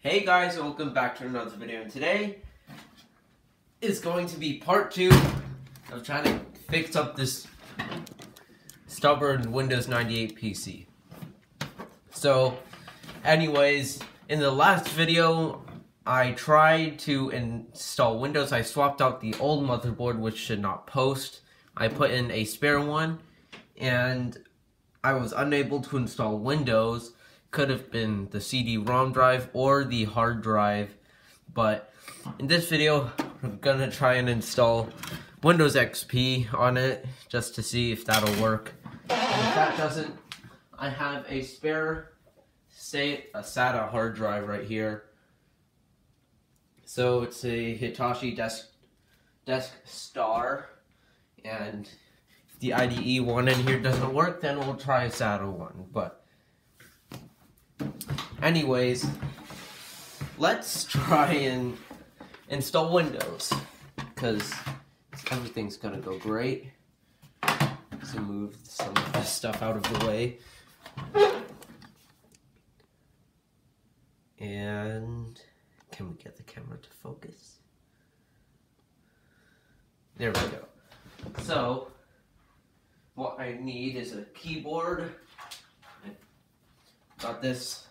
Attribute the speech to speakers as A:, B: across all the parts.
A: Hey guys, welcome back to another video, and today is going to be part two of trying to fix up this stubborn Windows 98 PC. So, anyways, in the last video, I tried to install Windows. I swapped out the old motherboard, which should not post. I put in a spare one, and I was unable to install Windows could have been the CD-ROM drive or the hard drive, but in this video, I'm gonna try and install Windows XP on it, just to see if that'll work. And if that doesn't, I have a spare, say, a SATA hard drive right here. So it's a Hitachi Desk, Desk Star, and if the IDE one in here doesn't work, then we'll try a SATA one, but Anyways, let's try and install Windows because everything's gonna go great. So move some of this stuff out of the way. And can we get the camera to focus? There we go. So, what I need is a keyboard. Got this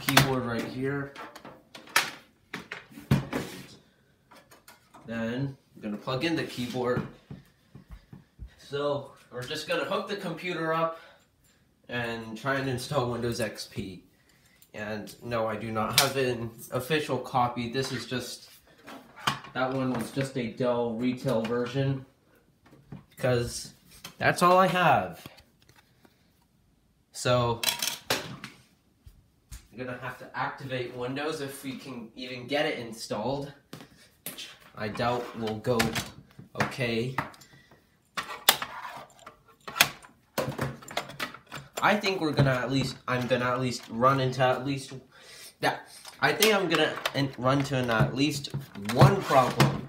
A: keyboard right here. Then I'm gonna plug in the keyboard. So we're just gonna hook the computer up and try and install Windows XP. And no, I do not have an official copy. This is just, that one was just a Dell retail version because that's all I have. So gonna have to activate Windows if we can even get it installed. I doubt we'll go okay. I think we're gonna at least, I'm gonna at least run into at least, yeah, I think I'm gonna run to an at least one problem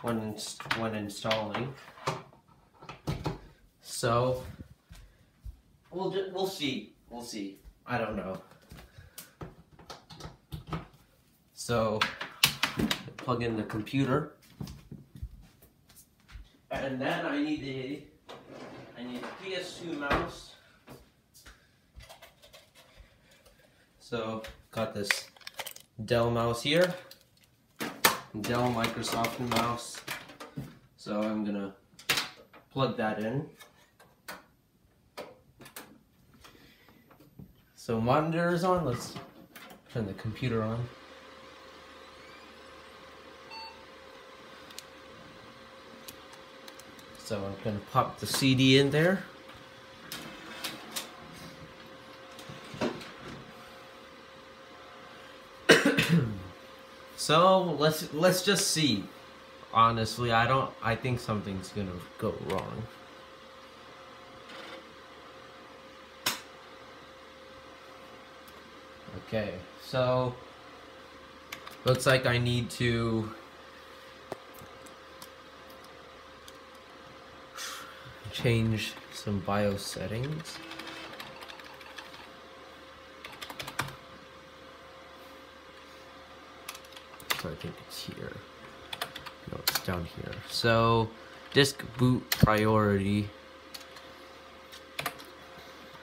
A: when, when installing. So, we'll, we'll see, we'll see. I don't know. So plug in the computer. And then I need a I need a PS2 mouse. So got this Dell mouse here. Dell Microsoft mouse. So I'm gonna plug that in. So monitor is on, let's turn the computer on. So I'm going to pop the CD in there. so let's let's just see. Honestly, I don't I think something's going to go wrong. Okay, so looks like I need to change some BIOS settings. So I think it's here. No, it's down here. So, disk boot priority.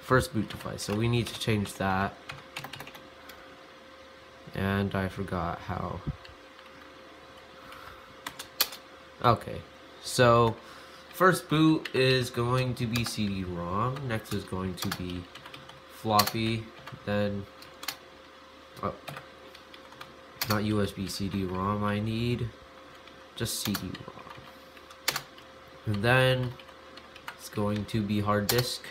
A: First boot device. So we need to change that. And I forgot how. Okay. So, First boot is going to be CD-ROM. Next is going to be floppy. Then, oh, not USB CD-ROM. I need just CD-ROM. And then it's going to be hard disk.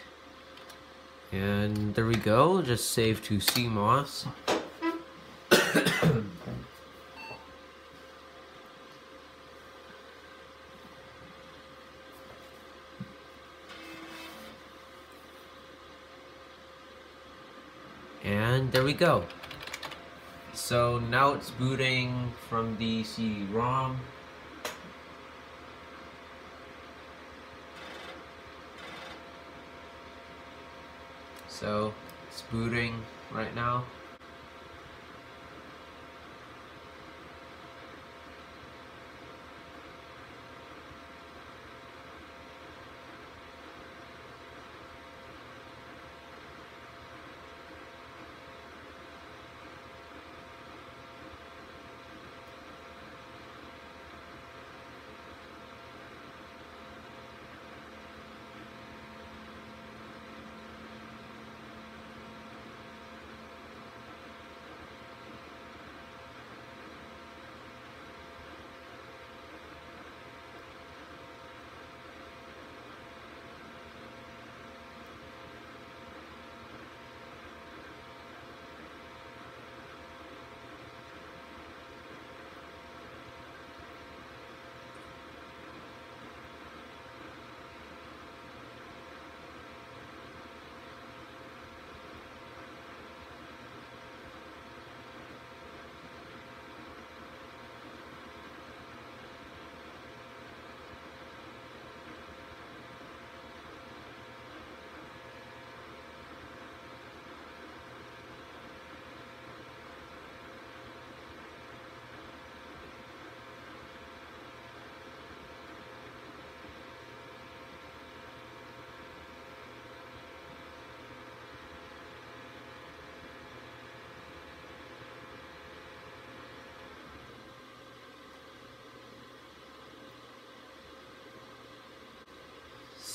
A: And there we go. Just save to CMOS. And there we go. So now it's booting from the CD-ROM. So it's booting right now.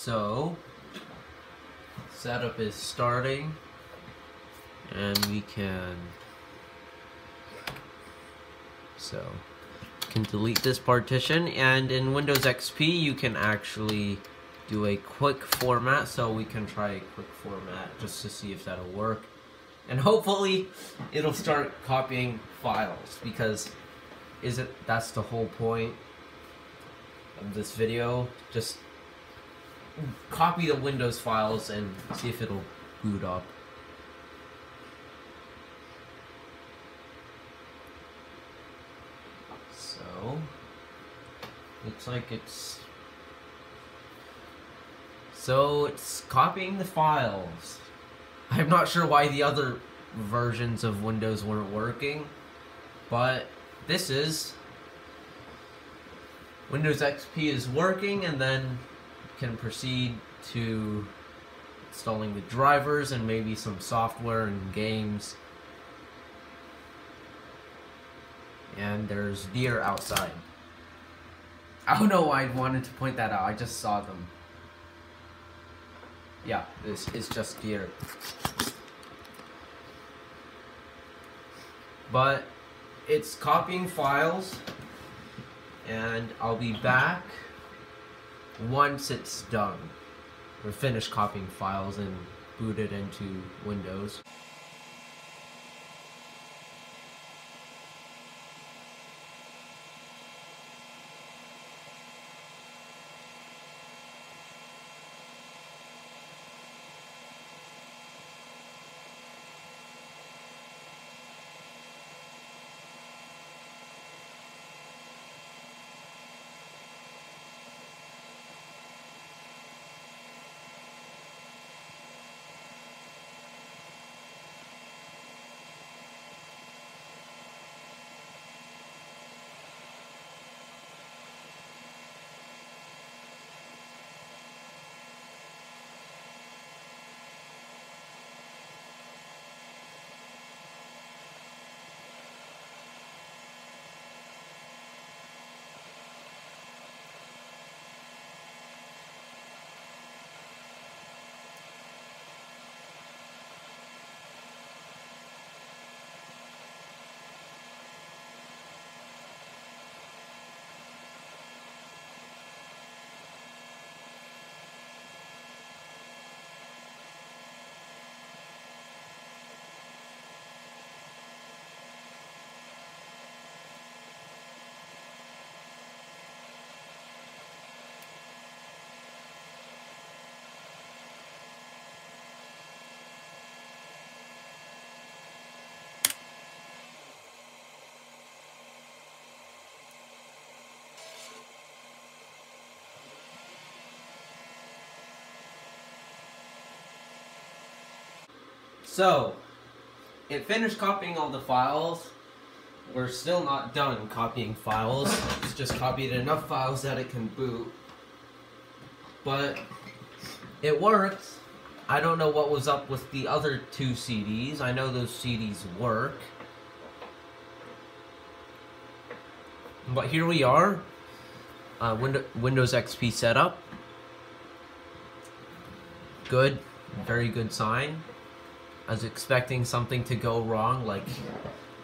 A: So, setup is starting, and we can, so, can delete this partition, and in Windows XP you can actually do a quick format, so we can try a quick format just to see if that'll work. And hopefully it'll start copying files, because is it that's the whole point of this video. Just copy the Windows files and see if it'll boot up. So, looks like it's so it's copying the files. I'm not sure why the other versions of Windows weren't working, but this is Windows XP is working and then can proceed to installing the drivers and maybe some software and games. And there's deer outside. I don't know why I wanted to point that out, I just saw them. Yeah, this is just deer. But it's copying files and I'll be back once it's done. We're finished copying files and booted into Windows. So, it finished copying all the files. We're still not done copying files. It's just copied enough files that it can boot. But it worked. I don't know what was up with the other two CDs. I know those CDs work. But here we are. Uh, Windows XP setup. Good. Very good sign. I was expecting something to go wrong, like,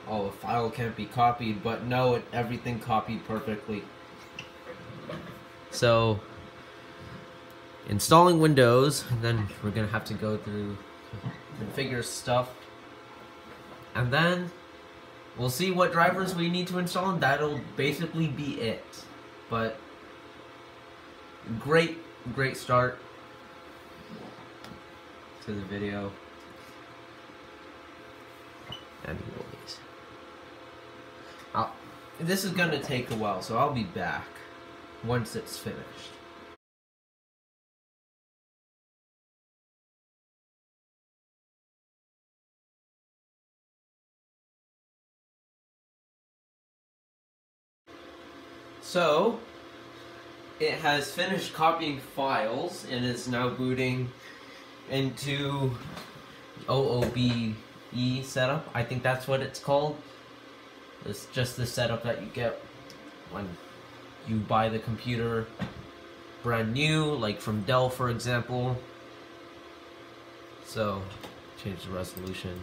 A: oh, a file can't be copied, but no, it, everything copied perfectly. So, installing Windows, then we're gonna have to go through configure stuff, and then we'll see what drivers we need to install, and that'll basically be it. But, great, great start to the video anyways. I'll, this is going to take a while, so I'll be back once it's finished. So, it has finished copying files and is now booting into OOB E setup. I think that's what it's called. It's just the setup that you get when you buy the computer brand new, like from Dell, for example. So, change the resolution.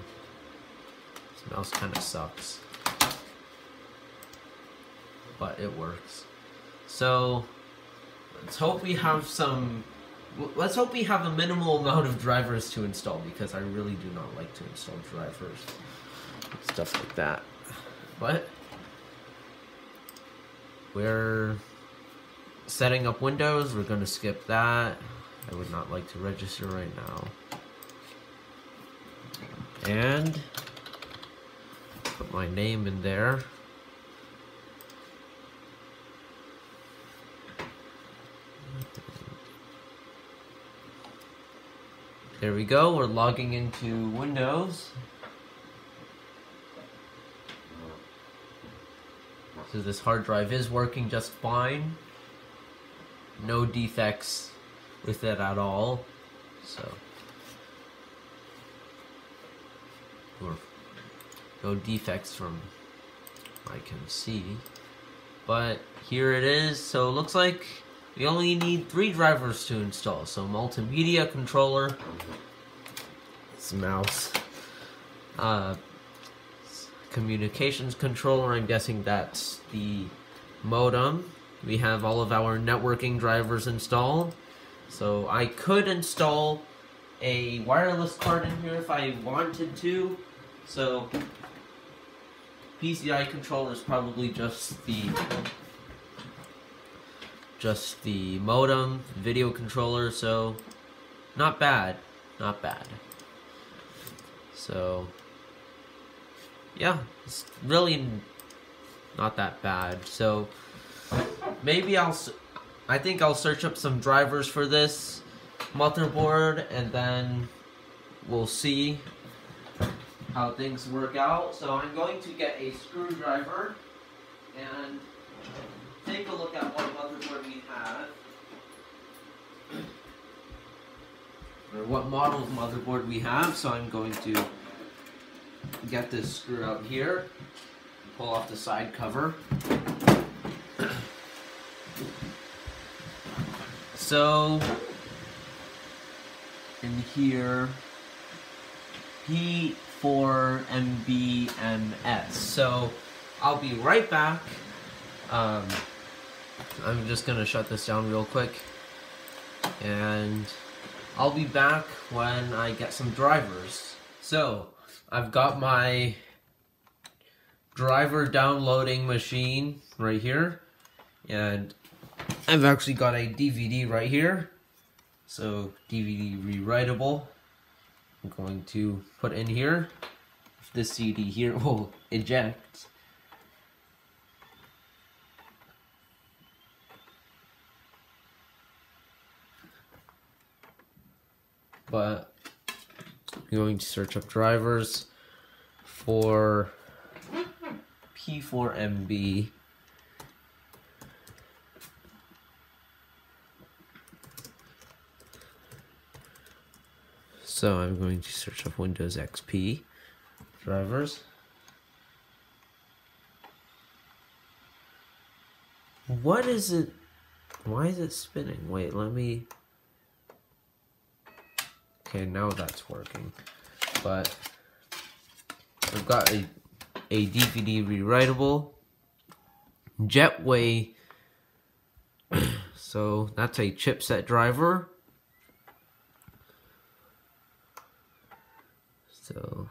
A: This mouse kind of sucks. But it works. So, let's hope we have some... Let's hope we have a minimal amount of drivers to install because I really do not like to install drivers. Stuff like that. But, we're setting up Windows. We're going to skip that. I would not like to register right now. And put my name in there. There we go, we're logging into Windows. So this hard drive is working just fine. No defects with it at all. So no defects from I can see. But here it is. So it looks like we only need three drivers to install. So multimedia controller, it's mouse, uh, communications controller. I'm guessing that's the modem. We have all of our networking drivers installed. So I could install a wireless card in here if I wanted to. So PCI controller is probably just the just the modem, video controller, so not bad, not bad. So yeah, it's really not that bad. So maybe I'll I think I'll search up some drivers for this motherboard and then we'll see how things work out. So I'm going to get a screwdriver and take a look at what motherboard we have. Or what model of motherboard we have. So I'm going to get this screw out here, pull off the side cover. So in here, P4MBMS. So I'll be right back. Um, I'm just gonna shut this down real quick. And I'll be back when I get some drivers. So, I've got my driver downloading machine right here. And I've actually got a DVD right here. So DVD rewritable. I'm going to put in here. This CD here will eject. But I'm going to search up drivers for P4MB. So I'm going to search up Windows XP drivers. What is it? Why is it spinning? Wait, let me... Okay, now that's working. But I've got a, a DVD rewritable Jetway. so that's a chipset driver. So,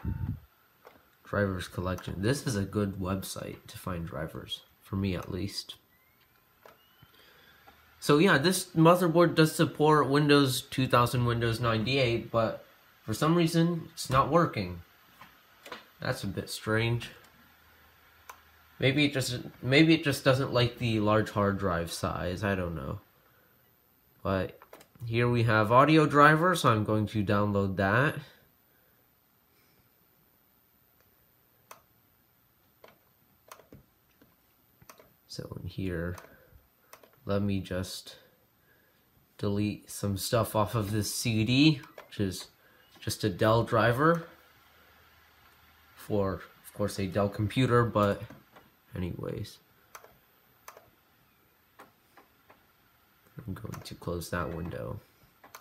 A: drivers collection. This is a good website to find drivers, for me at least. So yeah, this motherboard does support Windows 2000, Windows 98, but for some reason, it's not working. That's a bit strange. Maybe it just maybe it just doesn't like the large hard drive size. I don't know. But here we have audio driver, so I'm going to download that. So in here, let me just delete some stuff off of this CD, which is just a Dell driver for, of course, a Dell computer, but anyways. I'm going to close that window.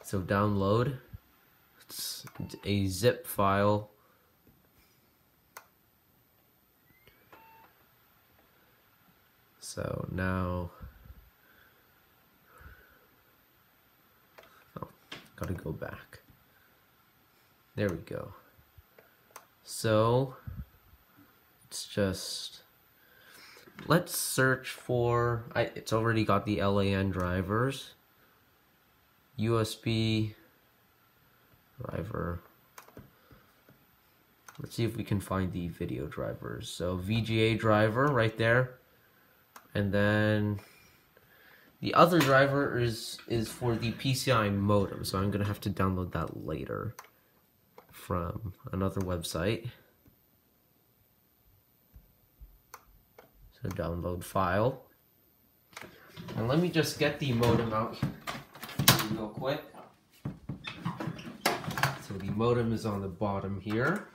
A: So download, it's a zip file. So now, gotta go back. There we go. So, it's just, let's search for, I, it's already got the LAN drivers, USB driver, let's see if we can find the video drivers. So VGA driver right there, and then the other driver is is for the PCI modem, so I'm gonna have to download that later from another website. So download file. And let me just get the modem out real quick. So the modem is on the bottom here.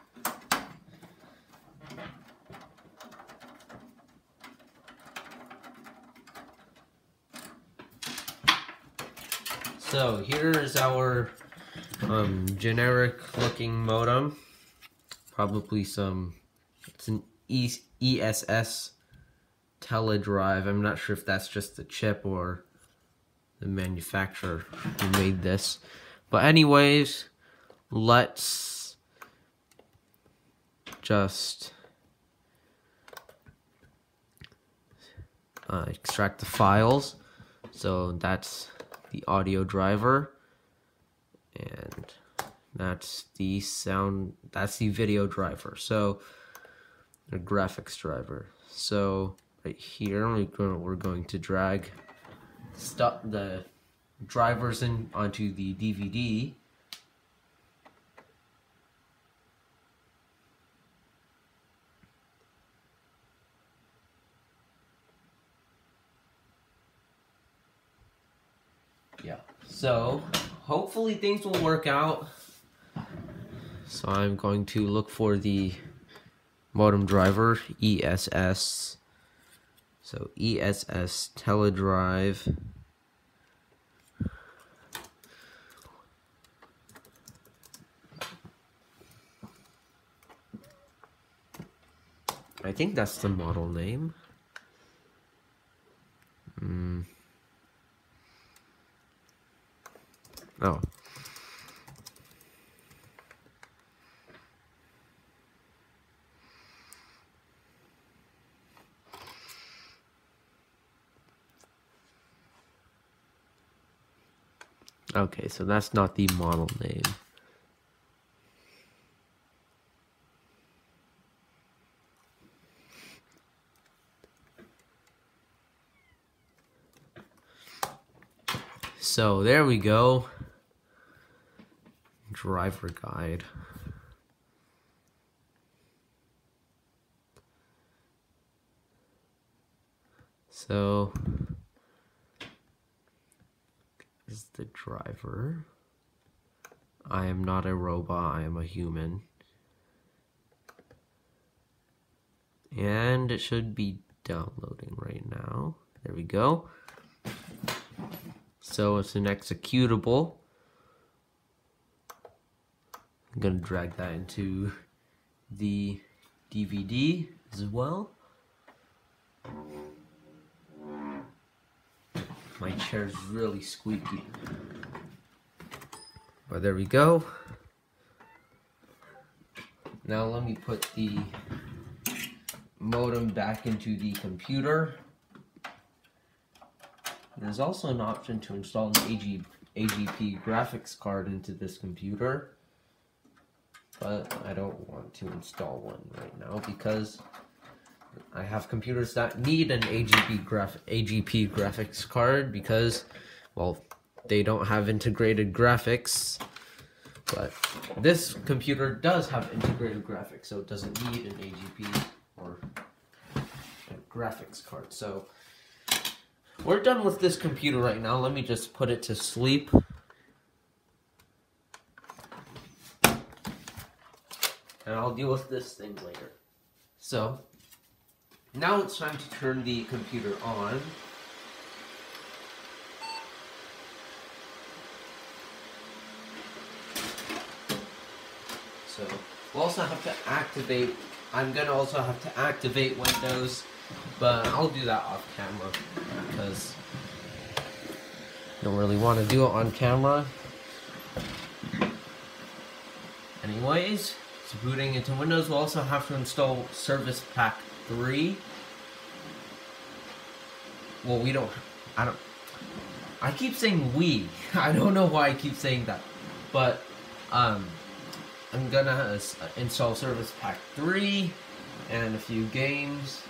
A: So here is our um, generic looking modem. Probably some, it's an e ESS teledrive. I'm not sure if that's just the chip or the manufacturer who made this. But anyways, let's just uh, extract the files. So that's the audio driver. And that's the sound that's the video driver. So the graphics driver. So right here we're going to drag stuff the drivers in onto the DVD yeah so hopefully things will work out so I'm going to look for the modem driver ESS so ESS teledrive I think that's the model name. Hmm. Oh. Okay, so that's not the model name. So there we go driver guide. So, is the driver. I am not a robot, I am a human. And it should be downloading right now. There we go. So it's an executable. I'm gonna drag that into the DVD as well. My chair's really squeaky. But there we go. Now let me put the modem back into the computer. There's also an option to install an AG, AGP graphics card into this computer but I don't want to install one right now because I have computers that need an AGP, graph AGP graphics card because, well, they don't have integrated graphics, but this computer does have integrated graphics, so it doesn't need an AGP or graphics card. So we're done with this computer right now. Let me just put it to sleep. and I'll deal with this thing later. So, now it's time to turn the computer on. So, we'll also have to activate, I'm going to also have to activate Windows, but I'll do that off camera, because I don't really want to do it on camera. Anyways, booting into Windows, we'll also have to install Service Pack 3. Well, we don't. I don't. I keep saying we. I don't know why I keep saying that, but um, I'm gonna install Service Pack 3 and a few games.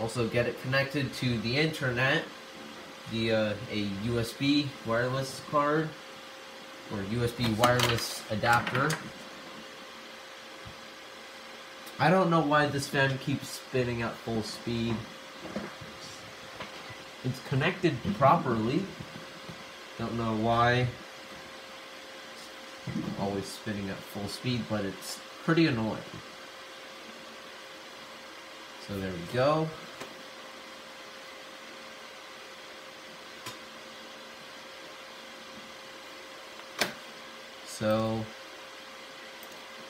A: Also, get it connected to the internet via a USB wireless card or USB wireless adapter. I don't know why this fan keeps spinning at full speed. It's connected properly. Don't know why. Always spinning at full speed, but it's pretty annoying. So there we go. So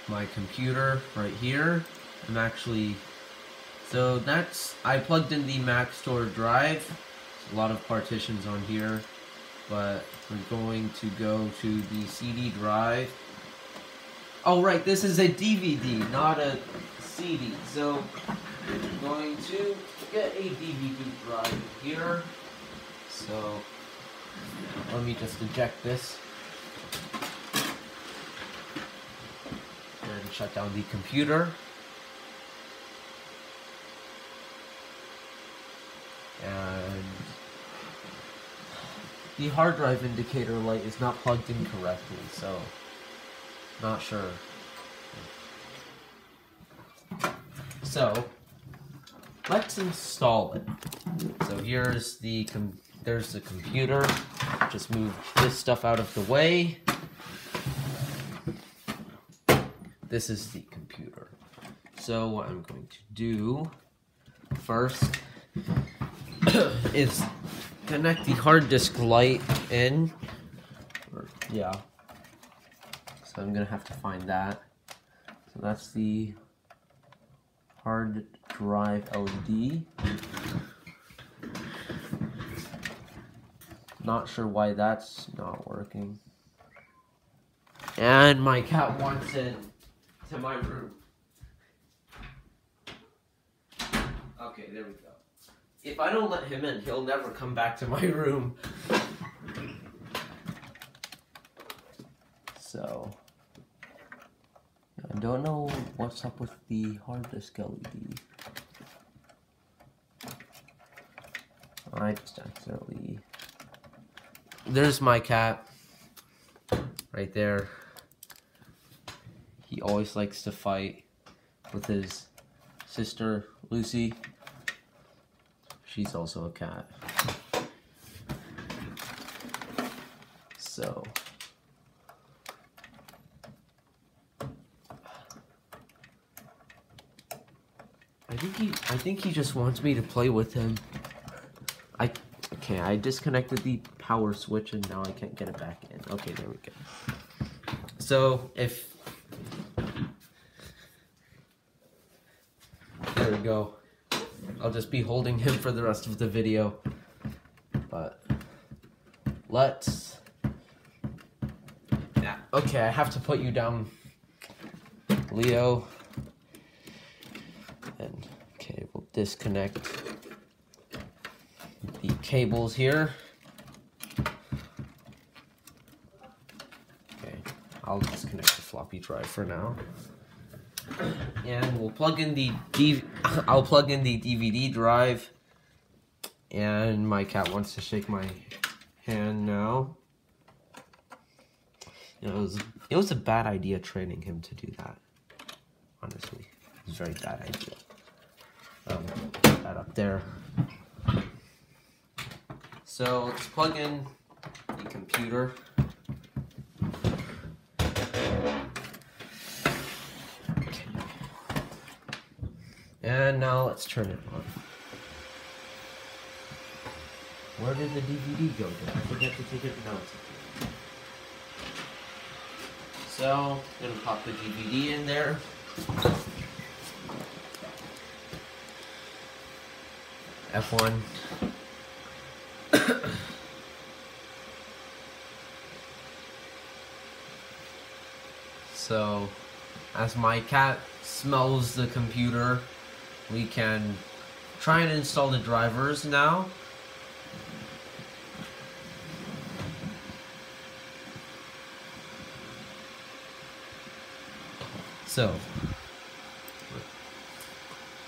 A: my computer right here I'm actually, so that's, I plugged in the Maxtor drive, a lot of partitions on here, but we're going to go to the CD drive. Oh right, this is a DVD, not a CD, so I'm going to get a DVD drive here, so let me just eject this. And shut down the computer. And the hard drive indicator light is not plugged in correctly, so not sure. So let's install it. So here's the there's the computer. Just move this stuff out of the way. This is the computer. So what I'm going to do first is connect the hard disk light in. Or, yeah. So I'm gonna have to find that. So that's the hard drive LED. Not sure why that's not working. And my cat wants it to my room. Okay, there we go if I don't let him in, he'll never come back to my room. So, I don't know what's up with the hard disk LED. I just accidentally. There's my cat. Right there. He always likes to fight with his sister, Lucy. She's also a cat. So. I think he I think he just wants me to play with him. I okay, I disconnected the power switch and now I can't get it back in. Okay, there we go. So if there we go. I'll just be holding him for the rest of the video. But let's. Yeah, okay, I have to put you down, Leo. And okay, we'll disconnect the cables here. Okay, I'll disconnect the floppy drive for now and we'll plug in the D I'll plug in the DVD drive and my cat wants to shake my hand now. It was it was a bad idea training him to do that. Honestly it was a very bad idea. Um, that up there. So let's plug in the computer And now let's turn it on. Where did the DVD go? Did I forget to take it? No. So, I'm gonna pop the DVD in there. F1. so, as my cat smells the computer, we can try and install the drivers now. So,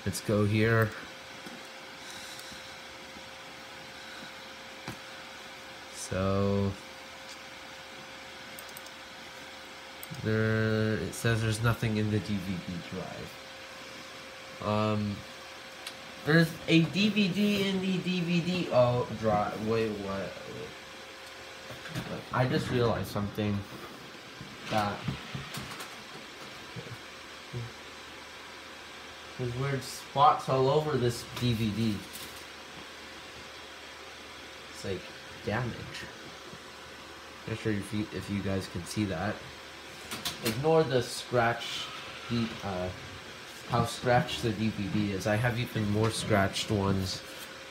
A: let's go here. So, there, it says there's nothing in the DVD drive. Um, there's a DVD in the DVD, oh, drive, wait, what? I just realized something that there's weird spots all over this DVD. It's like damage. Not sure if you, if you guys can see that. Ignore the scratch, uh, how scratched the DVD is. I have even more scratched ones,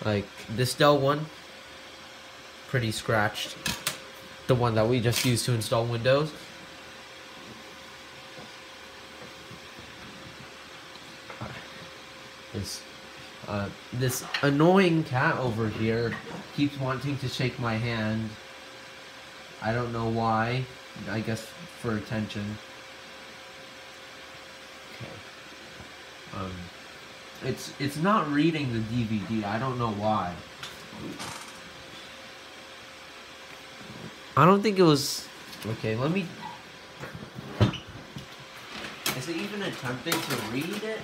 A: like this Dell one. Pretty scratched. The one that we just used to install Windows. This, uh, this annoying cat over here keeps wanting to shake my hand. I don't know why. I guess for attention. Okay. Um, it's it's not reading the DVD. I don't know why. I don't think it was. Okay, let me. Is it even attempting to read it?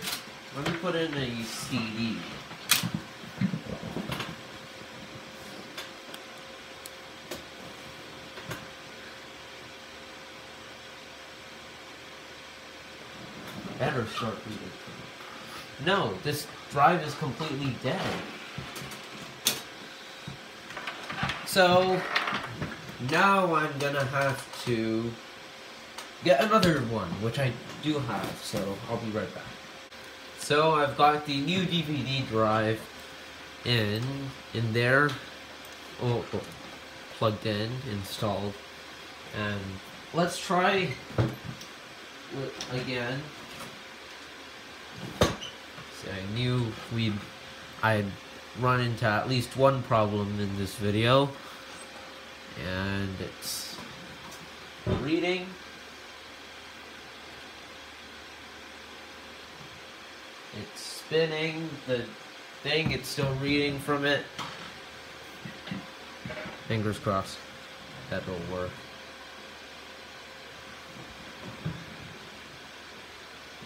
A: Let me put in a CD. Better start reading. No, this drive is completely dead. So, now I'm gonna have to get another one, which I do have, so I'll be right back. So I've got the new DVD drive in, in there, oh, oh, plugged in, installed, and let's try again. See, I knew we'd, I'd run into at least one problem in this video, and it's reading It's spinning the thing, it's still reading from it. Fingers crossed that'll work.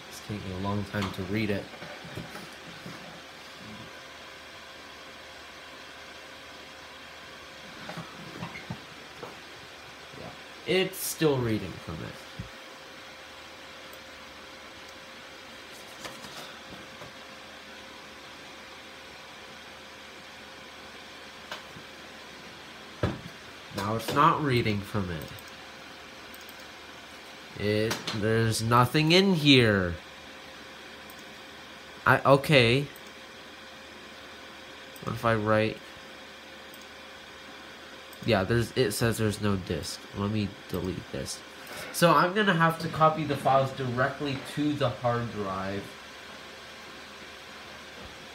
A: It's taking a long time to read it. It's still reading from it. Now it's not reading from it. It there's nothing in here. I okay. What if I write Yeah, there's it says there's no disk. Let me delete this. So I'm gonna have to copy the files directly to the hard drive.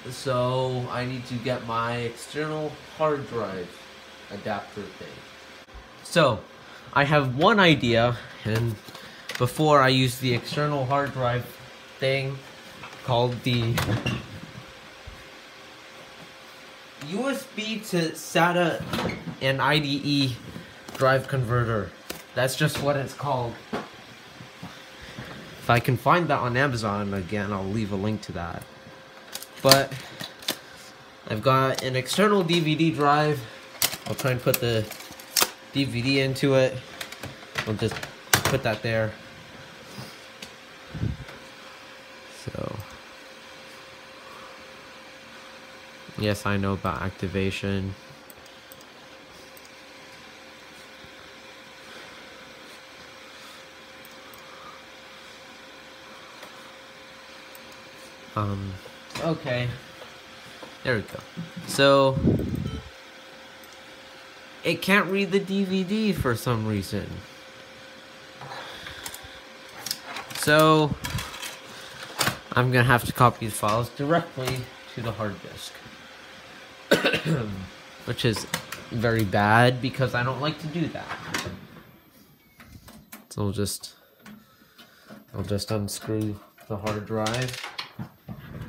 A: So I need to get my external hard drive adapter thing. So, I have one idea, and before I use the external hard drive thing called the USB to SATA and IDE drive converter. That's just what it's called. If I can find that on Amazon, again, I'll leave a link to that. But, I've got an external DVD drive I'll try and put the DVD into it. I'll just put that there. So, yes, I know about activation. Um, okay. There we go. So, it can't read the DVD for some reason. So, I'm gonna have to copy the files directly to the hard disk. Which is very bad because I don't like to do that. So I'll just I'll just unscrew the hard drive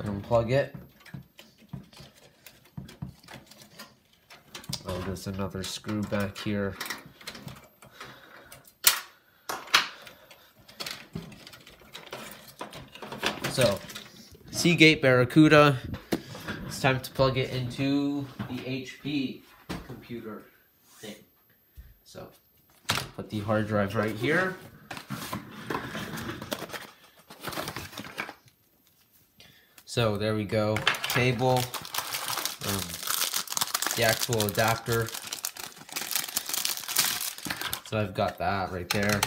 A: and unplug it. Oh, there's another screw back here. So, Seagate Barracuda. It's time to plug it into the HP computer thing. So, put the hard drive right here. So there we go, cable, um, the actual adapter. So I've got that right there.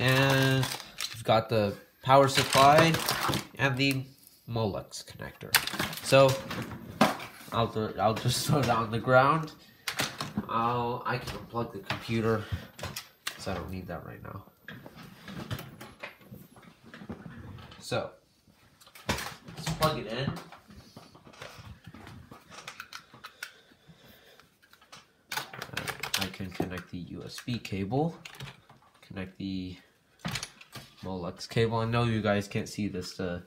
A: And I've got the power supply and the Molex connector. So I'll, do, I'll just throw it on the ground. I'll, I can unplug the computer because I don't need that right now. So let's plug it in. Uh, I can connect the USB cable, connect the Molex cable. I know you guys can't see this, the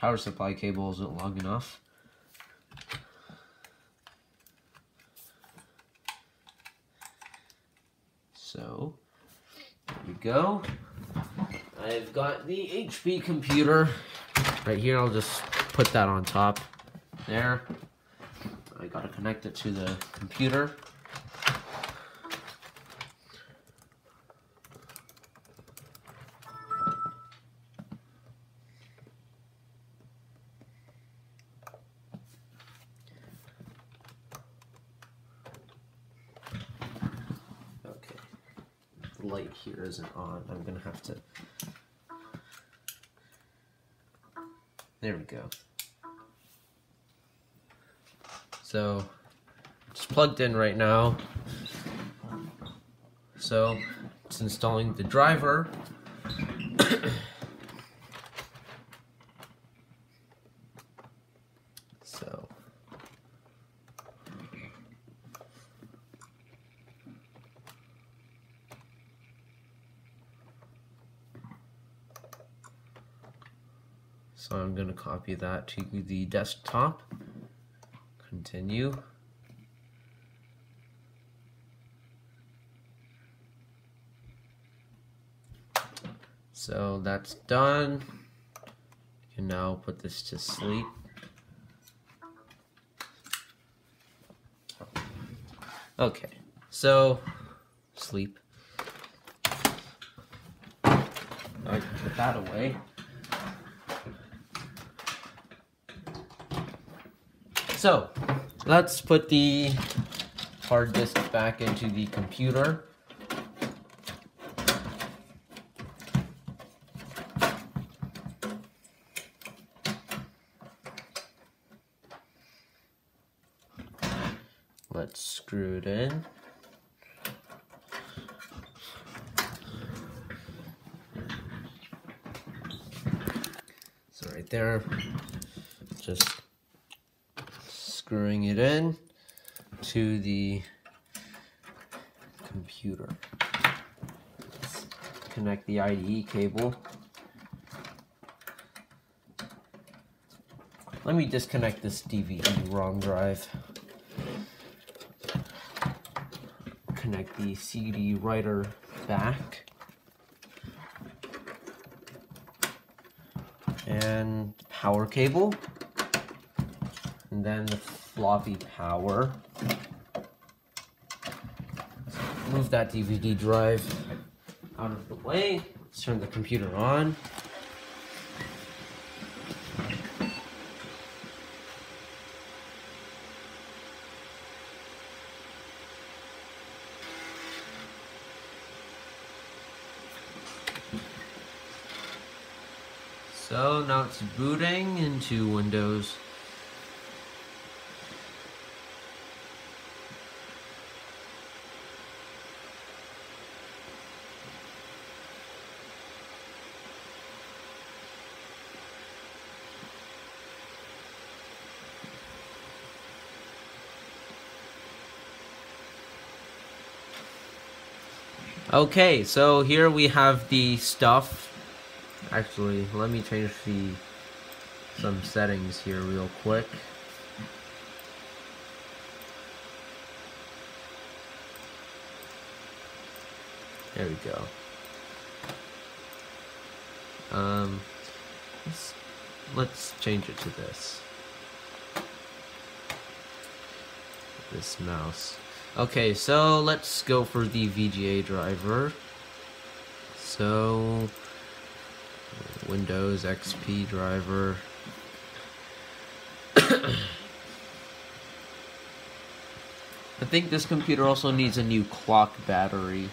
A: power supply cable isn't long enough. So, there we go. I've got the HP computer right here. I'll just put that on top there. I gotta connect it to the computer. Okay. The light here I'm gonna have to. There we go. So, it's plugged in right now. So, it's installing the driver. so, So I'm going to copy that to the desktop. Continue. So that's done. You can now put this to sleep. Okay, so sleep. I put that away. So, let's put the hard disk back into the computer. Let's screw it in. So right there, just screwing it in to the computer. Let's connect the IDE cable. Let me disconnect this DVD ROM drive. Connect the CD writer back. And power cable and then the floppy power. Move that DVD drive out of the way. Let's turn the computer on. So now it's booting into Windows. Okay, so here we have the stuff. Actually, let me change the some settings here real quick. There we go. Um, let's, let's change it to this. This mouse. Okay, so let's go for the VGA driver. So, Windows XP driver. I think this computer also needs a new clock battery.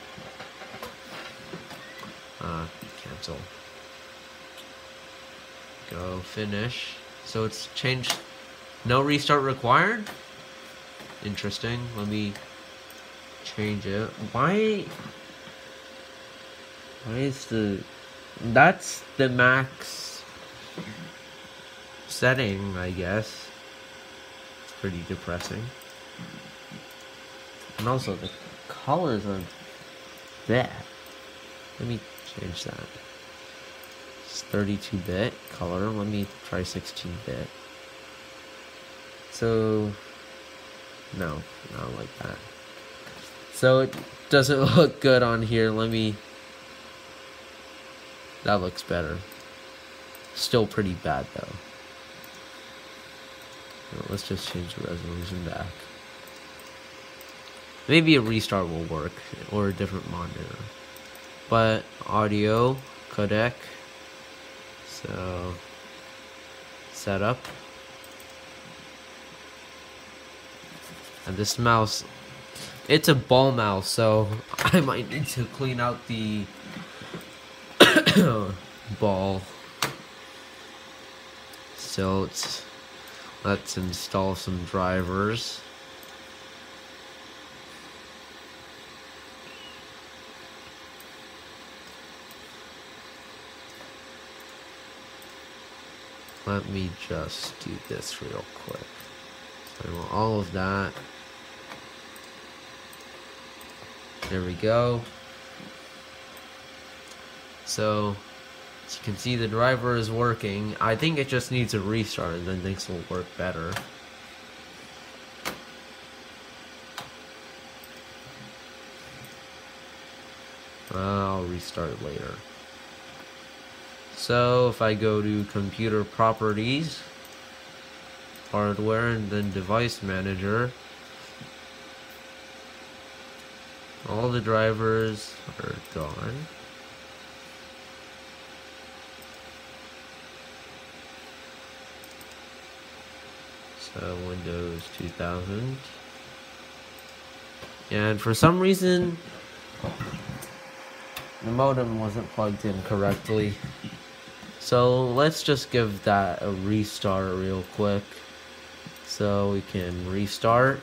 A: Uh, cancel. Go finish. So it's changed. No restart required? Interesting. Let me change it. Why? Why is the... That's the max setting, I guess. It's pretty depressing. And also, the colors are there. Let me change that. It's 32-bit color. Let me try 16-bit. So, no, not like that. So it doesn't look good on here. Let me... That looks better. Still pretty bad though. Let's just change the resolution back. Maybe a restart will work, or a different monitor. But audio, codec, so setup. And this mouse it's a ball mouse, so I might need to clean out the ball. So let's, let's install some drivers. Let me just do this real quick. So I want all of that. There we go. So, as you can see, the driver is working. I think it just needs a restart and then things will work better. I'll restart later. So, if I go to Computer Properties, Hardware, and then Device Manager, All the drivers are gone. So Windows 2000. And for some reason, the modem wasn't plugged in correctly. So let's just give that a restart real quick. So we can restart.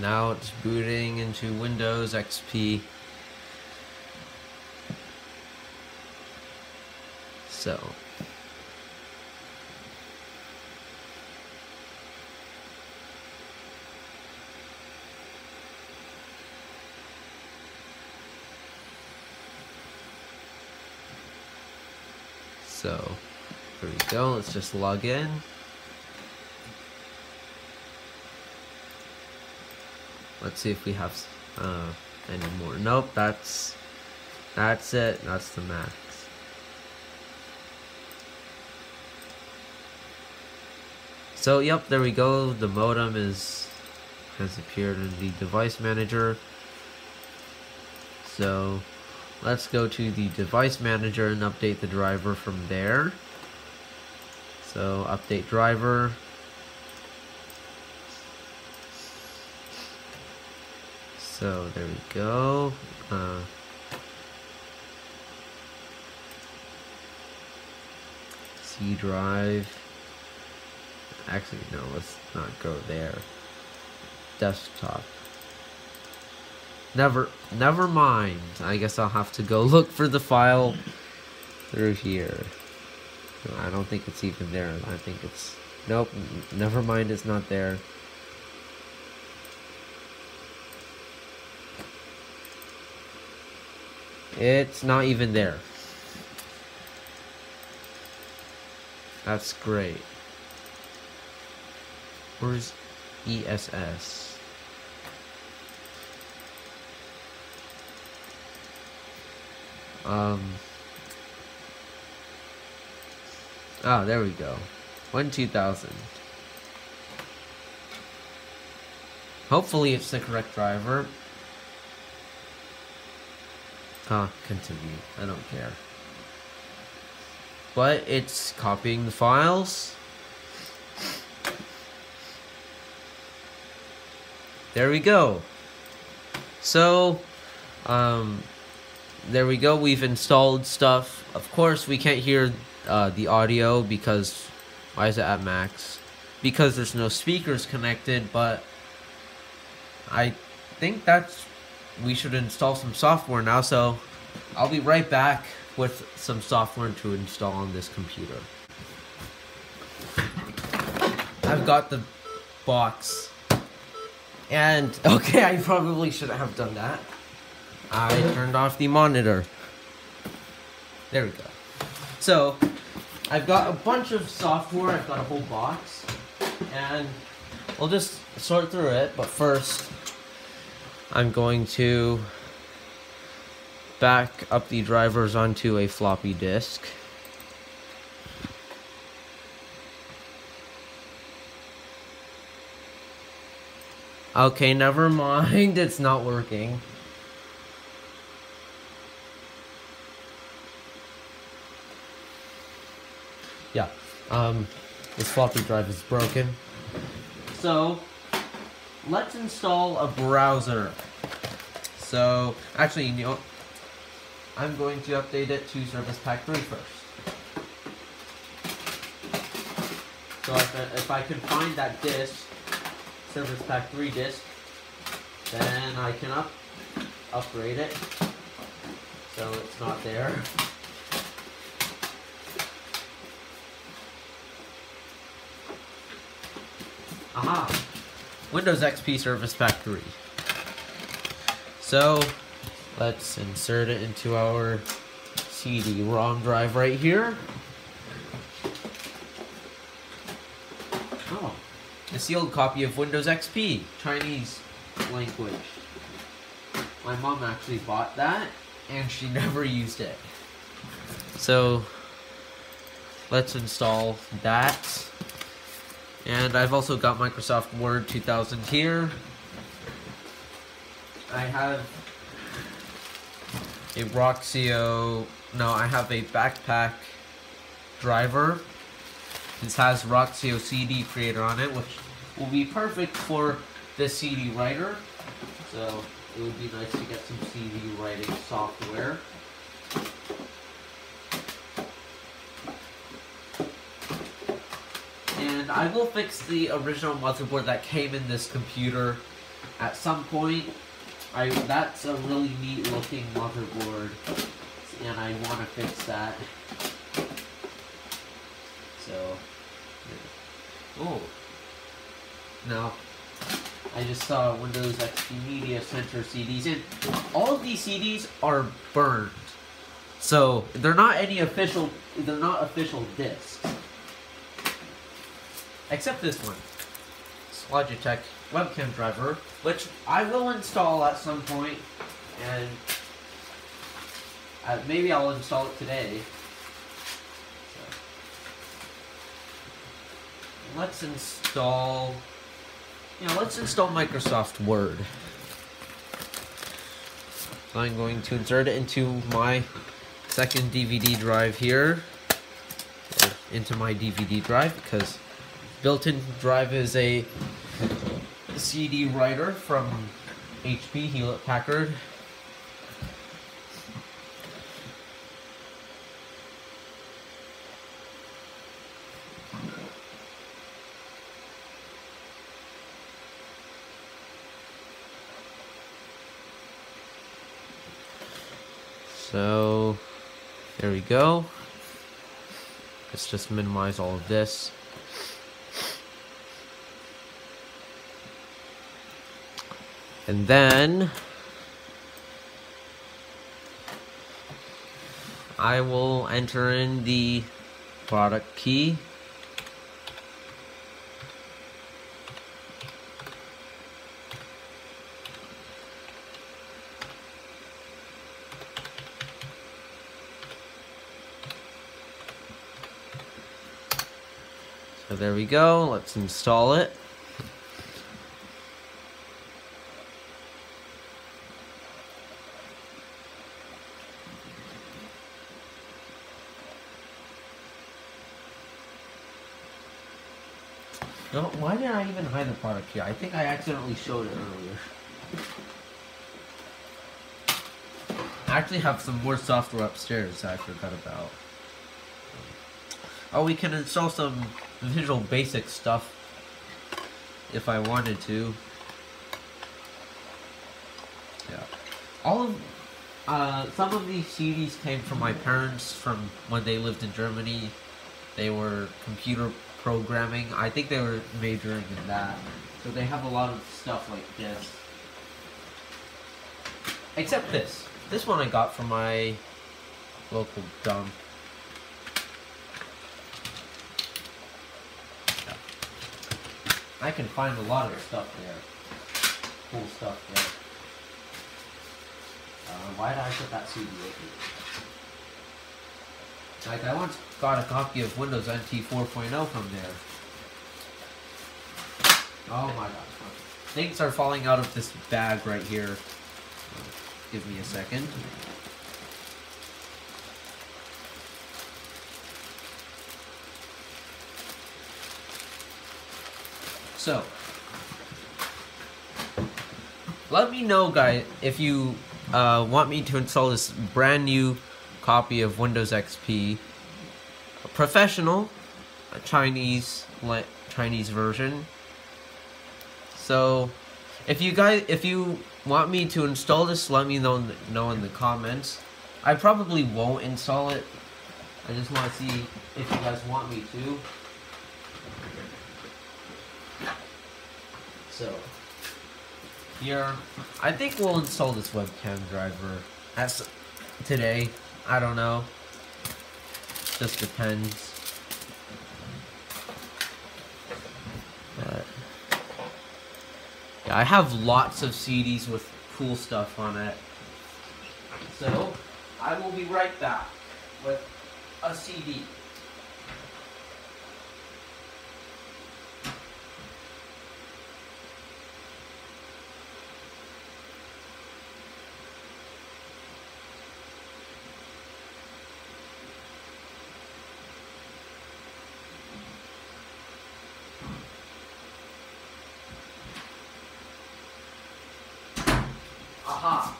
A: Now it's booting into Windows XP. So. So, here we go. Let's just log in. Let's see if we have uh, anymore. Nope, that's that's it. That's the max. So, yep, there we go. The modem is has appeared in the device manager. So let's go to the device manager and update the driver from there. So update driver. So there we go. Uh, C drive. Actually, no, let's not go there. Desktop. Never, never mind. I guess I'll have to go look for the file through here. I don't think it's even there. I think it's, nope, never mind, it's not there. It's not even there. That's great. Where's ESS? Um. Oh, there we go. One two thousand. Hopefully it's the correct driver. Ah, continue. I don't care. But it's copying the files. There we go. So, um, there we go. We've installed stuff. Of course, we can't hear uh, the audio because why is it at max? Because there's no speakers connected, but I think that's we should install some software now. So I'll be right back with some software to install on this computer. I've got the box. And, okay, I probably shouldn't have done that. I turned off the monitor. There we go. So, I've got a bunch of software, I've got a whole box, and we'll just sort through it, but first, I'm going to back up the drivers onto a floppy disk. Okay, never mind, it's not working. Yeah, um, this floppy drive is broken. So, let's install a browser. So, actually, you know, I'm going to update it to Service Pack 3 first. So if, I, if I can find that disk, Service Pack 3 disk, then I can up upgrade it. So it's not there. Aha! Windows XP Service Pack 3. So, let's insert it into our CD-ROM drive right here. Oh, a sealed copy of Windows XP, Chinese language. My mom actually bought that, and she never used it. So, let's install that. And I've also got Microsoft Word 2000 here. I have a Roxio, no, I have a backpack driver. This has Roxio CD creator on it, which will be perfect for the CD writer. So it would be nice to get some CD writing software. And I will fix the original motherboard that came in this computer at some point. I That's a really neat looking motherboard, and I want to fix that. So, oh, now I just saw Windows XP Media Center CDs, and all of these CDs are burned. So they're not any official. They're not official discs. Except this one. It's Logitech webcam driver, which I will install at some point, and uh, maybe I'll install it today. So. Let's install Now let's install Microsoft Word. So I'm going to insert it into my second DVD drive here, into my DVD drive because built-in drive is a CD writer from HP Hewlett Packard. So there we go. Let's just minimize all of this. And then I will enter in the product key. So there we go, let's install it. No, why hide the product here? I think I accidentally showed it earlier. I actually have some more software upstairs I forgot about. Oh, we can install some Visual Basic stuff if I wanted to. Yeah. All of, uh, some of these CDs came from my parents from when they lived in Germany. They were computer programming. I think they were majoring in that. So they have a lot of stuff like this. Except this. This one I got from my local dump. I can find a lot of stuff there. Cool stuff there. Uh, why did I put that CD with me? Like, I once got a copy of Windows NT 4.0 from there. Oh my god. Things are falling out of this bag right here. Give me a second. So, let me know, guys, if you uh, want me to install this brand new copy of Windows XP, a professional, a Chinese Chinese version. So, if you guys, if you want me to install this, let me know know in the comments. I probably won't install it. I just want to see if you guys want me to. So, here, I think we'll install this webcam driver as today. I don't know. Just depends. But, yeah, I have lots of CDs with cool stuff on it. So, I will be right back with a CD. Aha!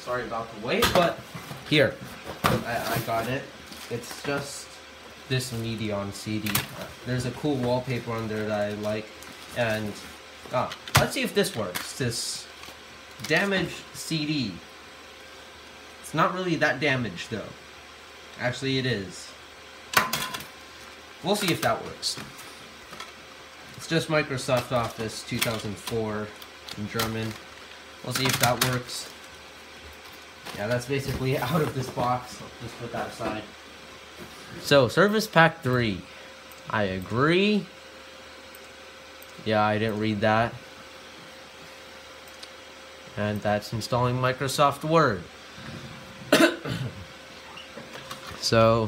A: Sorry about the wait, but here, I, I got it. It's just this Medion CD. There's a cool wallpaper on there that I like, and ah, let's see if this works. This damaged CD. It's not really that damaged though. Actually, it is. We'll see if that works. It's just Microsoft Office 2004 in German. We'll see if that works. Yeah, that's basically out of this box. I'll just put that aside. So, Service Pack 3. I agree. Yeah, I didn't read that. And that's installing Microsoft Word. so,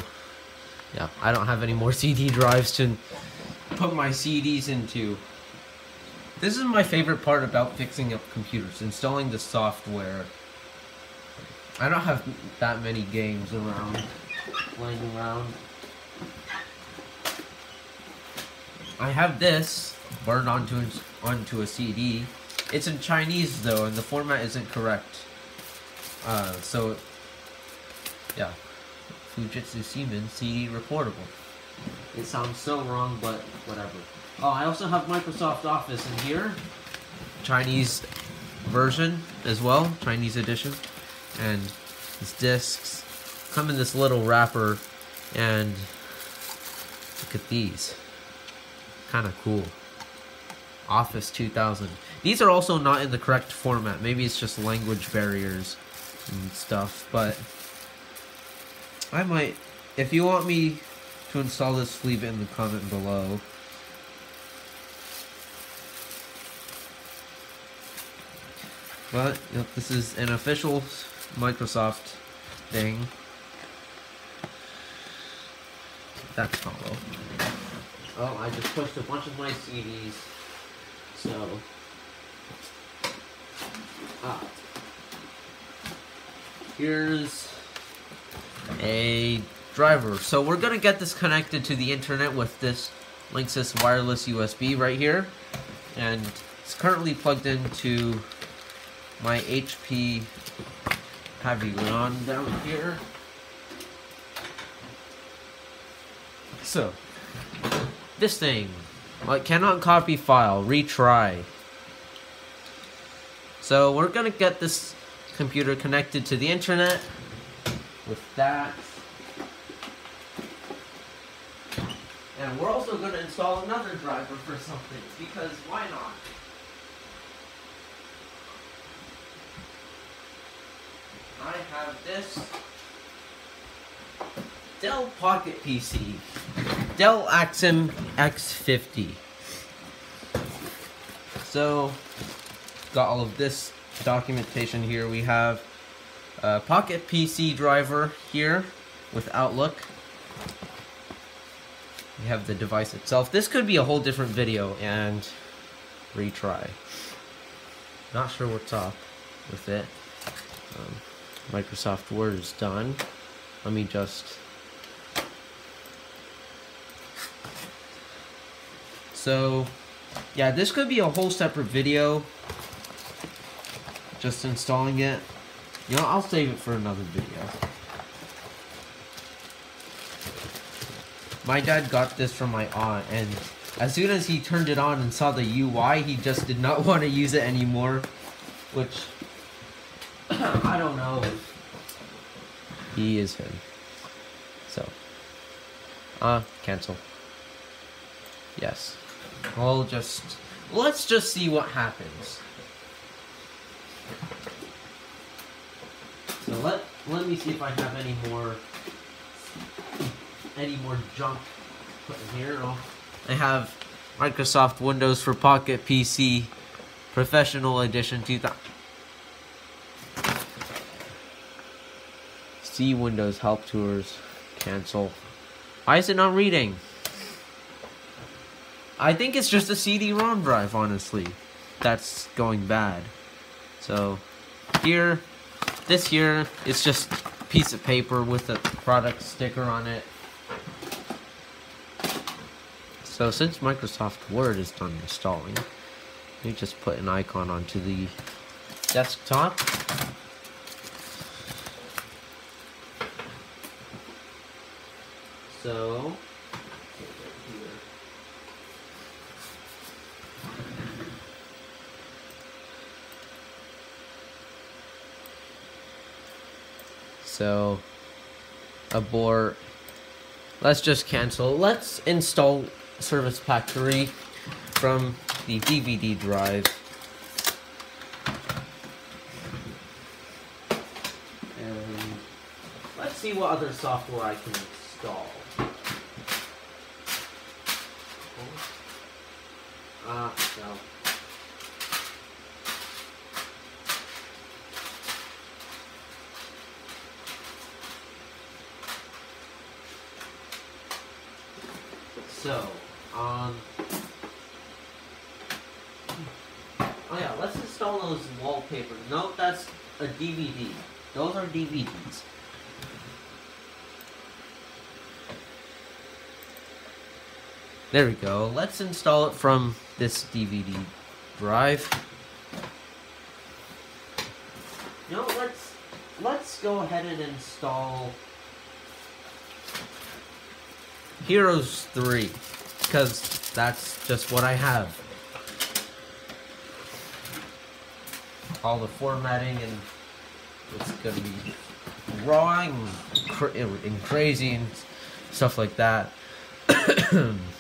A: yeah, I don't have any more CD drives to put my CDs into. This is my favorite part about fixing up computers, installing the software. I don't have that many games around, laying around. I have this burned onto onto a CD. It's in Chinese though, and the format isn't correct. Uh, so, yeah, Fujitsu Siemens CD reportable. It sounds so wrong, but whatever. Oh, I also have Microsoft Office in here. Chinese version as well, Chinese edition. And these discs come in this little wrapper and look at these. Kind of cool. Office 2000. These are also not in the correct format. Maybe it's just language barriers and stuff, but I might, if you want me to install this, leave it in the comment below. But, yep, this is an official Microsoft thing. That's hollow. Oh, I just pushed a bunch of my CDs. So, ah. Here's a driver. So we're gonna get this connected to the internet with this Linksys wireless USB right here. And it's currently plugged into my HP Pavilion down here. So, this thing, like, cannot copy file, retry. So we're gonna get this computer connected to the internet with that. And we're also to install another driver for something, because why not? I have this Dell Pocket PC, Dell Axim X50. So, got all of this documentation here. We have a Pocket PC driver here with Outlook. We have the device itself. This could be a whole different video and retry. Not sure what's up with it. Um, Microsoft Word is done. Let me just... So, yeah, this could be a whole separate video. Just installing it. You know, I'll save it for another video. My dad got this from my aunt, and as soon as he turned it on and saw the UI, he just did not want to use it anymore. Which, I don't know. He is him. So, uh, cancel. Yes. I'll just, let's just see what happens. So let, let me see if I have any more any more junk put in here. I have Microsoft Windows for Pocket PC Professional Edition 2000. See Windows Help Tours. Cancel. Why is it not reading? I think it's just a CD-ROM drive, honestly. That's going bad. So, here, this here, it's just a piece of paper with a product sticker on it. So since Microsoft Word is done installing, me just put an icon onto the desktop. So, so abort let's just cancel let's install service pack 3 from the DVD drive. And let's see what other software I can install. So, um, Oh yeah, let's install those wallpapers. No, that's a DVD. Those are DVDs. There we go. Let's install it from this DVD drive. You know, let's let's go ahead and install Heroes 3 because that's just what I have. All the formatting and it's gonna be raw and, cra and crazy and stuff like that.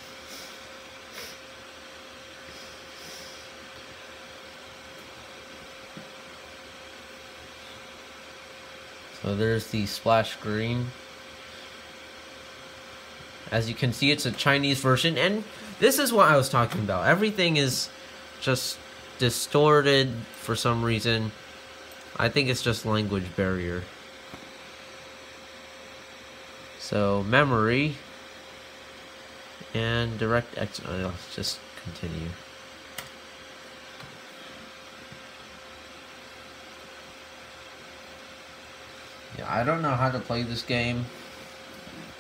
A: So there's the splash screen. As you can see, it's a Chinese version, and this is what I was talking about. Everything is just distorted for some reason. I think it's just language barrier. So, memory and DirectX. Oh, let's just continue. Yeah, I don't know how to play this game.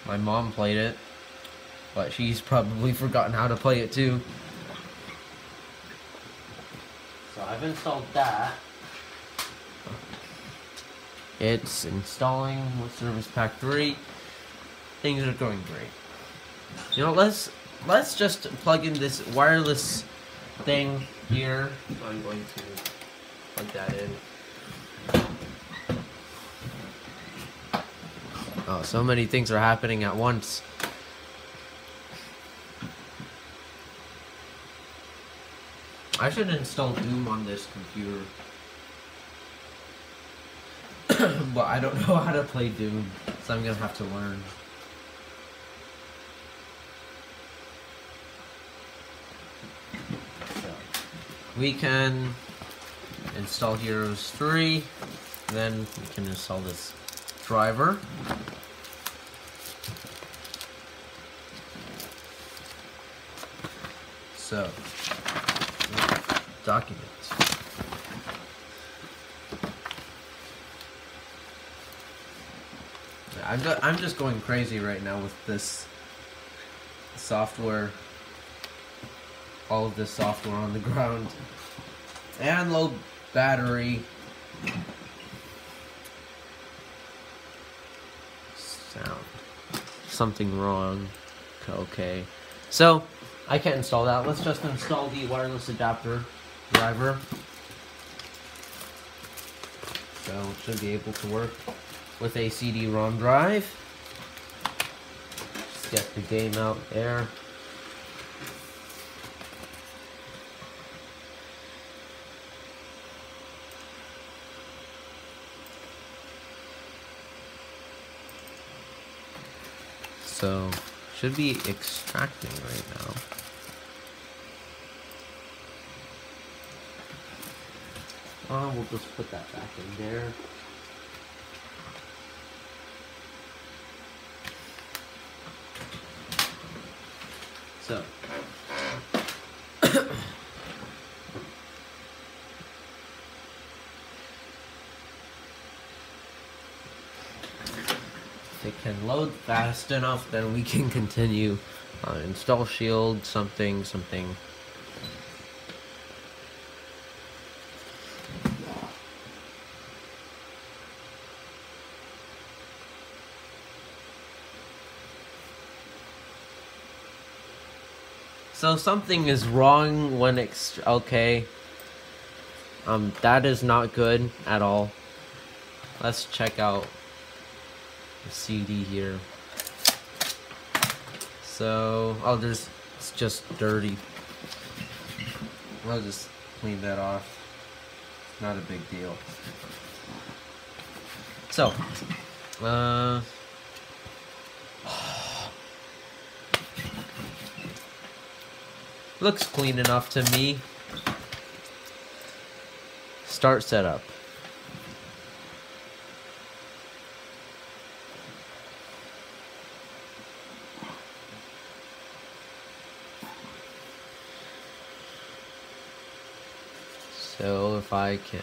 A: My mom played it, but she's probably forgotten how to play it too. So I've installed that. It's installing with Service Pack 3. Things are going great. You know, let's let's just plug in this wireless thing here. I'm going to plug that in. Oh, so many things are happening at once. I should install Doom on this computer. but I don't know how to play Doom, so I'm gonna have to learn. We can install Heroes 3, then we can install this driver. So, documents. I'm I'm just going crazy right now with this software. All of this software on the ground. And low battery. Sound. Something wrong. Okay. So, I can't install that. Let's just install the wireless adapter driver. So it should be able to work with a CD-ROM drive. Just get the game out there. So, should be extracting right now. Uh, we'll just put that back in there. So. it can load fast enough, then we can continue. Uh, install shield, something, something. So something is wrong when it's okay. Um, that is not good at all. Let's check out the CD here. So, oh, there's, it's just dirty. I'll just clean that off. Not a big deal. So, uh, Looks clean enough to me. Start setup. So if I can...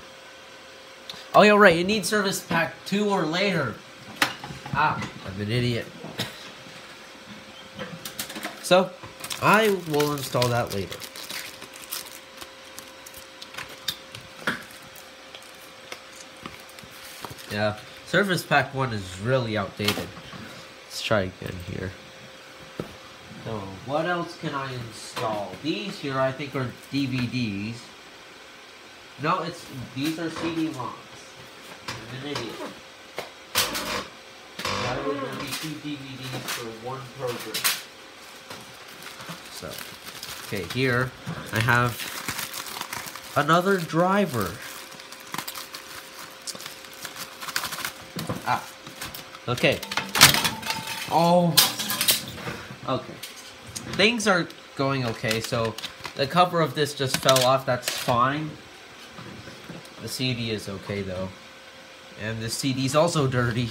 A: Oh, yeah, right. It needs service pack 2 or later. Ah, I'm an idiot. So, I will install that later. Yeah, Service Pack 1 is really outdated. Let's try again here. So, what else can I install? These here, I think, are DVDs. No, it's these are CD-ROMs. I'm an idiot. That would be two DVDs for one program. So, okay, here I have another driver. Ah, okay. Oh, okay. Things are going okay, so the cover of this just fell off, that's fine. The CD is okay though. And the CD is also dirty.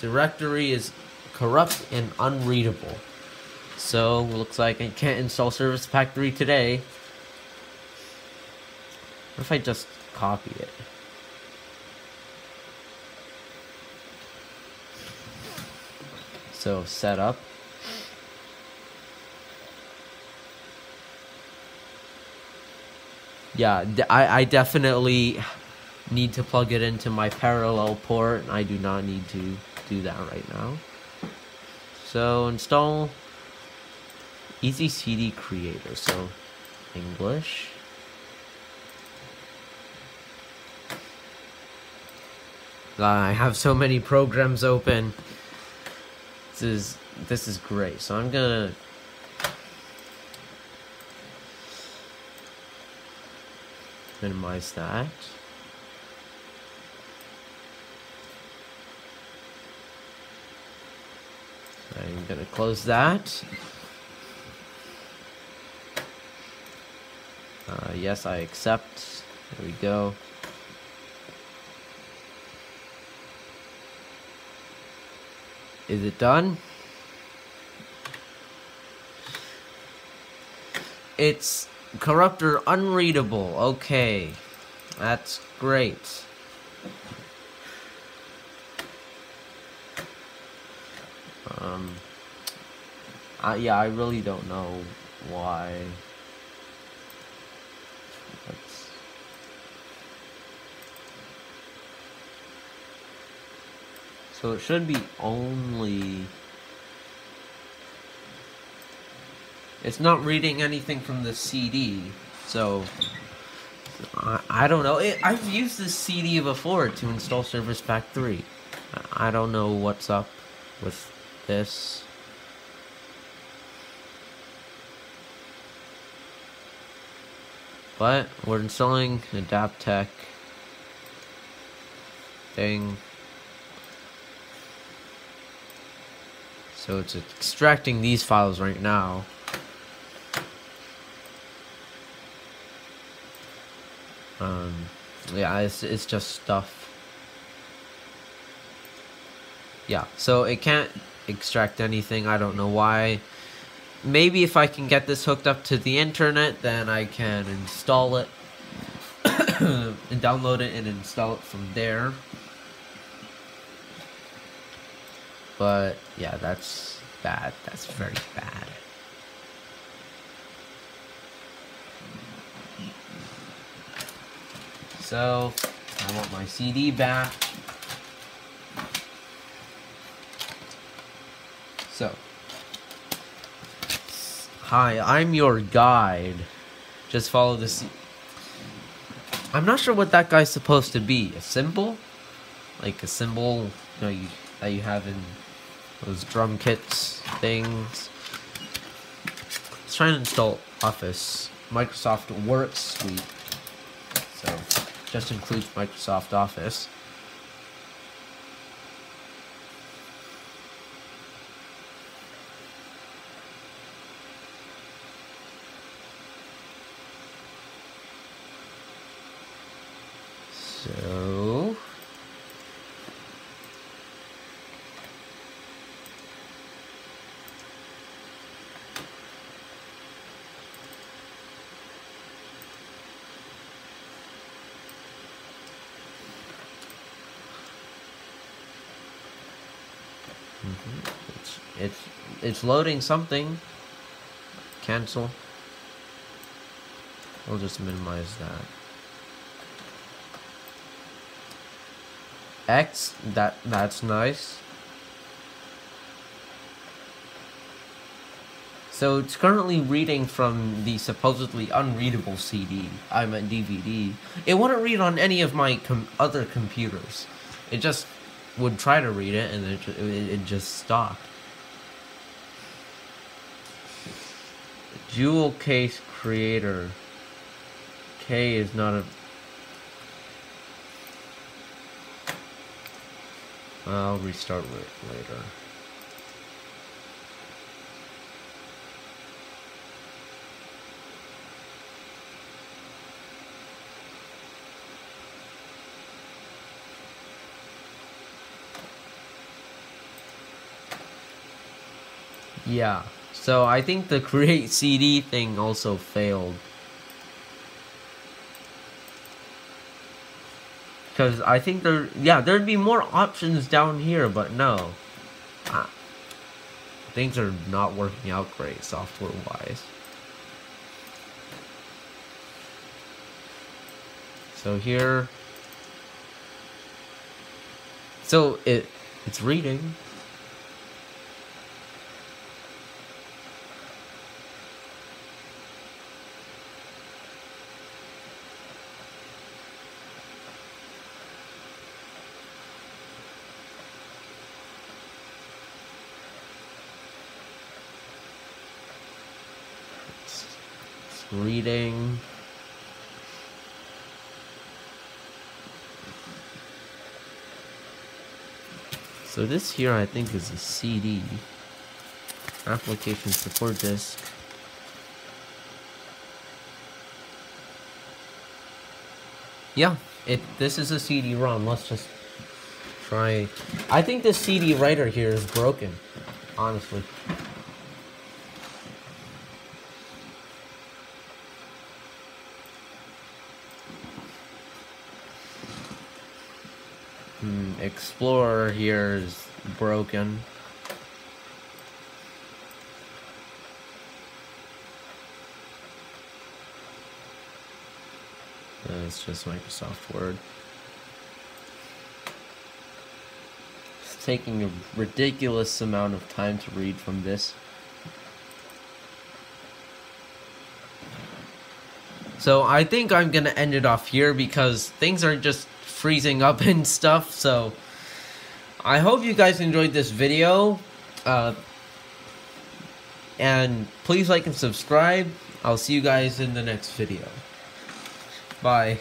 A: Directory is corrupt and unreadable. So, looks like I can't install Service Pack 3 today. What if I just copy it? So, setup. Yeah, I, I definitely need to plug it into my parallel port. I do not need to do that right now. So install Easy CD Creator. So English. Ah, I have so many programs open. This is this is great. So I'm gonna minimize that. I'm gonna close that. Uh, yes, I accept. There we go. Is it done? It's corruptor unreadable. Okay. That's great. I, yeah, I really don't know why. That's... So it should be only... It's not reading anything from the CD, so... I, I don't know. It, I've used this CD before to install Service Pack 3. I don't know what's up with this. But we're installing Adaptec thing. So it's extracting these files right now. Um, yeah, it's, it's just stuff. Yeah, so it can't extract anything. I don't know why. Maybe if I can get this hooked up to the internet, then I can install it and download it and install it from there. But yeah, that's bad. That's very bad. So, I want my CD back. So, hi, I'm your guide. Just follow this. I'm not sure what that guy's supposed to be. A cymbal? Like a cymbal you know, you, that you have in those drum kits things. Let's try and install Office. Microsoft Work Suite. So, just includes Microsoft Office. So... Mm-hmm. It's it's loading something. Cancel. We'll just minimize that. X, that that's nice. So it's currently reading from the supposedly unreadable CD. I meant DVD. It wouldn't read on any of my com other computers. It just would try to read it and it, it, it just stopped. Jewel case creator. K is not a I'll restart it later. Yeah, so I think the create CD thing also failed. Because I think there, yeah, there'd be more options down here, but no. Ah, things are not working out great software-wise. So here, so it, it's reading. So this here I think is a CD. Application support disk. Yeah, it this is a CD-ROM. Let's just try. I think the CD writer here is broken, honestly. Explorer here is broken. It's just Microsoft Word. It's taking a ridiculous amount of time to read from this. So I think I'm gonna end it off here because things are just freezing up and stuff. So I hope you guys enjoyed this video. Uh, and please like and subscribe. I'll see you guys in the next video. Bye.